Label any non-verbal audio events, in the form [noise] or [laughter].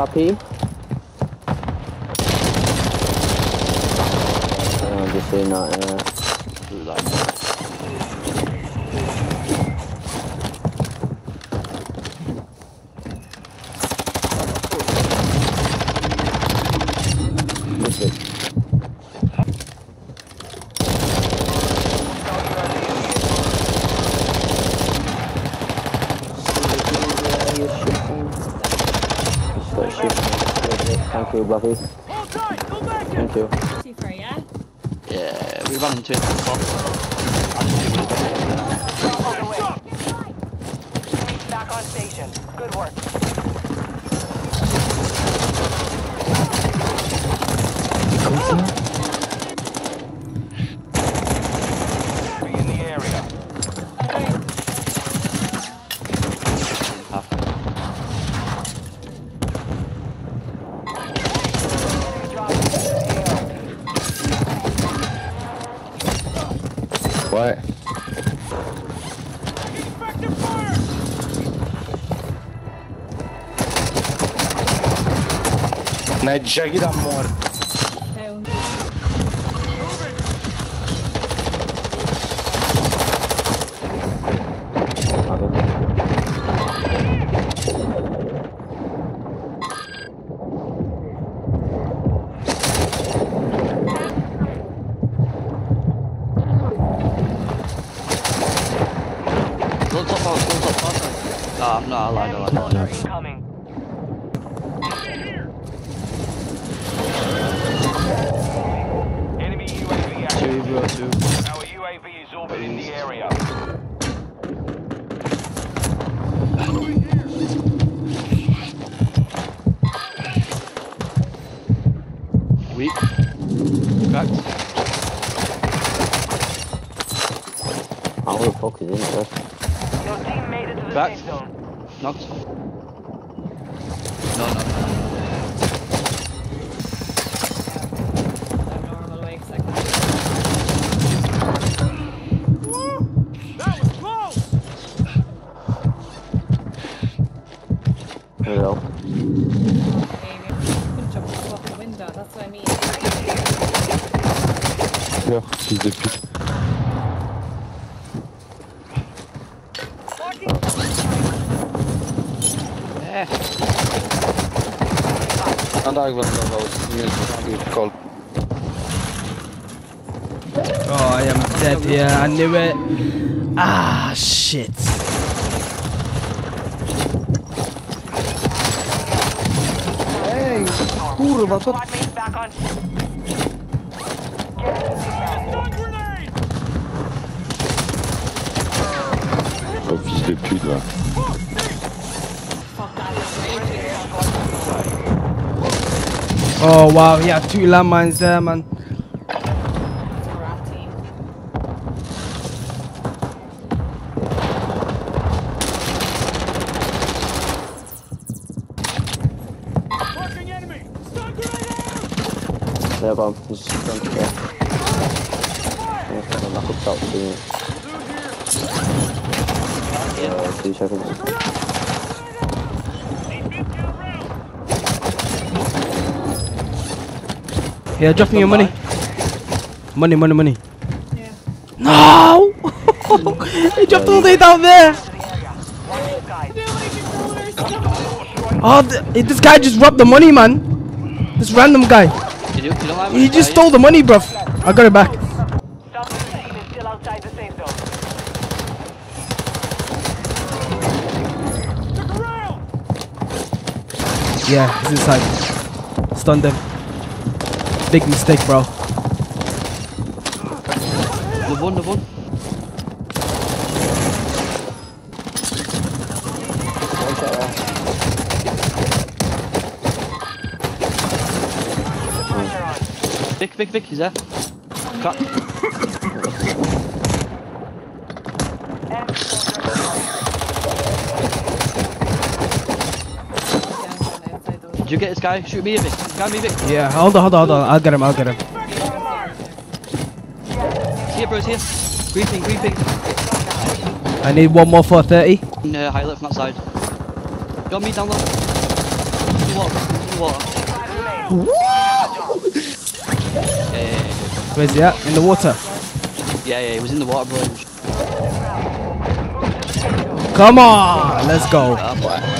copy. Uh, just saying that, uh, Do that. this is. Thank you, Buffy. Thank you. Two yeah. Yeah, we ran into it before. I just do it. Back on station. Good work. what? Né, Jack da morte. Out. I'm not, I lied, I lied, I lied. Incoming. Enemy UAV active. Two, bro, two. Our UAV is orbiting the area. Weak. Cracked. How the fuck is in there? Your team made it to the Back. safe zone. Knocked. No, no. Normal way, 'cause I can- There we go. Maybe. Couldn't jump off the window, that's what I mean. Yok siz de No tak was nie die kol. Oh, I am dead here, yeah, I knew it. Ah, shit. Hey, kurwa, wat Oh, fils de pute, là. Oh, wow. Had two landmines there, man. He's just there. Yeah, I'm knock top soon. Uh, two seconds. Yeah, drop me your money. Money, money, money. Yeah. No! [laughs] he dropped all the way down there. Oh, th eh, this guy just robbed the money, man. This random guy. you, you don't He just stole the money, bruv. I got it back. some of the team is still outside the safe zone. Yeah, he's inside. Stunned him. Big mistake, bro. The one, the one. Vic, Vic, Vic, he's there. Cut. Did you get this guy? Shoot me, Vic. Guy me, Vic. Yeah, hold on, hold on, hold on. I'll get him, I'll get him. Here, bro, here. Green ping. I need one more for 30. Uh, high left from that side. Got me down low. Water. In the water. Yeah, yeah, yeah. Where's he at? In the water. Yeah, yeah, he was in the water, bro. Come on, let's go. Boy.